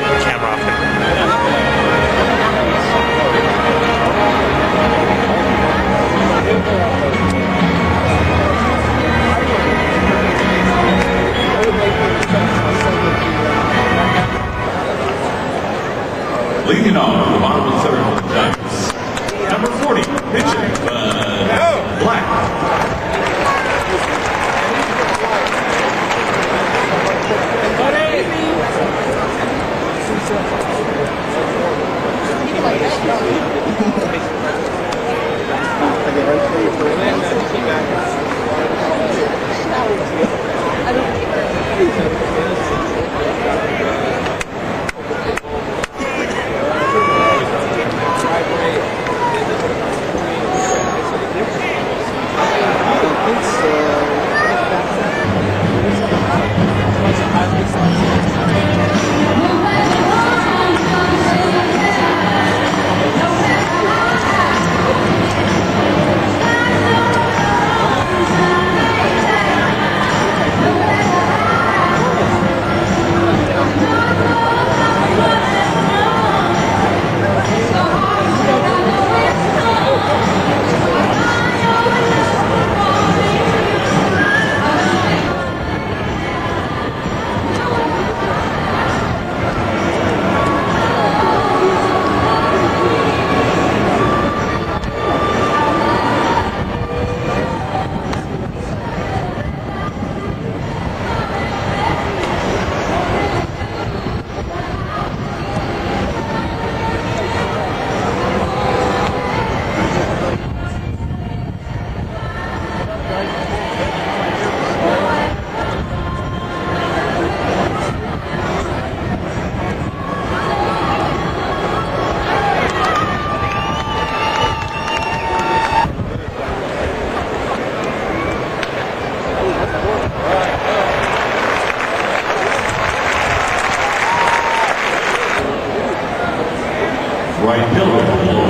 camera off him. Leading off the bottom of the third Giants. Number 40, pitching, uh, Black. Right Logan